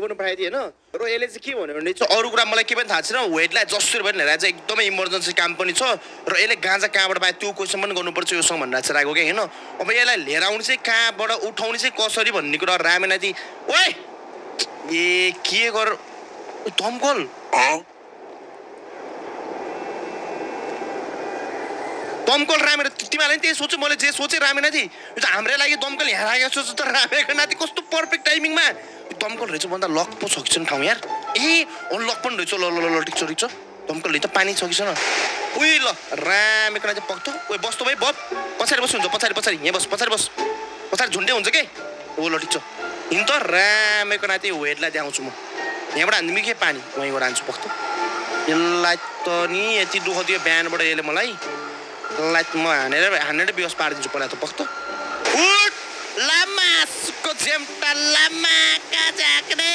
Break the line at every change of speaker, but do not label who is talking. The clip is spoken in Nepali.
पनि पठाइदिएँ होइन र यसले चाहिँ के भन्यो भने चाहिँ अरू कुरा मलाई के पनि थाहा छैन। वेटलाई जसरी पनि हेरेर चाहिँ एकदमै इमर्जेन्सी काम पनि छ। र यसले गाँजा कहाँबाट पायो त्यो क्वेसन पनि गर्नुपर्छ योसँग भनेर चाहिँ राखेको क्या होइन? अब यसलाई लिएर आउने चाहिँ कहाँबाट उठाउने चाहिँ कसरी भन्ने कुरा रामेनाथी ओए! ए के गर दमकल! दमकल रामेर तिमीहरूले पनि त्यही सोच्यो मैले जे सोचेँ रामेनाथी यो त हाम्रै लागि दमकल यहाँ राखेको सोच्छु त रामेको नाति कस्तो पर्फेक्ट दमकल रहेछ भन्दा लक पो छ कि छैन ठाउँ यार। ए अँ लक पनि रहेछ। ल ल ल ल ठिक छ ठिक छ। दमकल त पानी छैन उही ल रामेको नाति पक्थो ओए बस्तो भाइ बप पछाडि बस्नु हुन्छ पछाडि पछाडि। यहाँ बस पछाडि बस। पछाडि झुन्डे हुन्छ के? ओ ल ठिक छ। हिँड त रामेको नाति वेटलाई देखाउँछु म। यहाँबाट हान्दिमी के पानी वहीँबाट हान्छु पक्थो यसलाई त नि यति दुःख दियो बिहानबाट यसले मलाई। यसलाई म हानेर हानेर बेहोस पारिदिन्छु पहिला त उठ लामासको Jam lama kazakre.